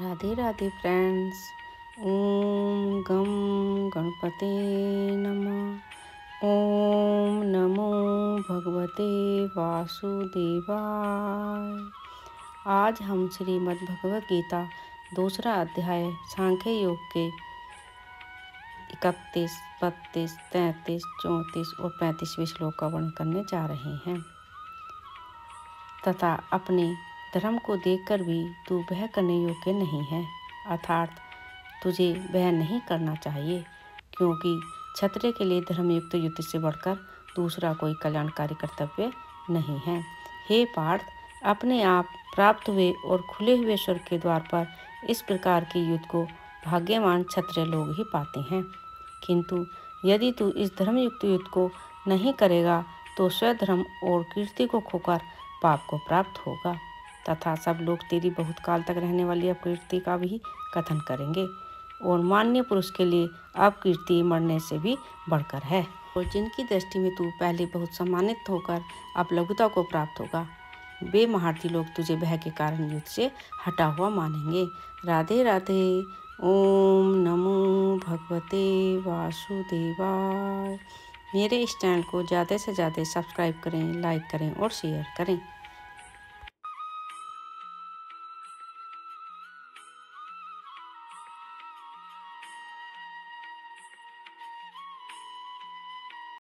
Radhe Radhe friends, ओम गम गणपते नमः। ओम नमो भगवते वासुदेवाय। आज हम श्रीमद् भगवत गीता दूसरा अध्याय सांख्य योग के इकतीस, बत्तीस, तैंतीस, चौंतीस और पैंतीसवें श्लोक का वर्णन करने जा रहे हैं। तथा अपने धर्म को देखकर भी तू वह करने योग्य नहीं है। अर्थात, तुझे वह नहीं करना चाहिए, क्योंकि क्षत्रिय के लिए धर्मयुक्त युद्ध से बढ़कर दूसरा कोई कल्याणकारी कर्तव्य नहीं है। हे पार्थ, अपने आप प्राप्त हुए और खुले हुए स्वर्ग के द्वार पर इस प्रकार के युद्ध को भाग्यवान क्षत्रिय लोग ही पाते हैं। किंतु, यदि तू इस धर्मयुक्त युद्ध को नहीं करेगा तो स्वधर्म और कीर्ति को खोकर पाप को प्राप्त होगा। तथा सब लोग तेरी बहुत काल तक रहने वाली अपकीर्ति का भी कथन करेंगे। और मान्य पुरुष के लिए अपकीर्ति मरने से भी बढ़कर है। और जिनकी दृष्टि में तू पहले बहुत सम्मानित होकर अब लघुता को प्राप्त होगा, वे महारथी लोग तुझे भय के कारण युद्ध से हटा हुआ मानेंगे। राधे राधे, ओम नमो भगवते वासुदेवाय। मेरे इस चैनल को ज़्यादा से ज़्यादा सब्सक्राइब करें, लाइक करें और शेयर करें।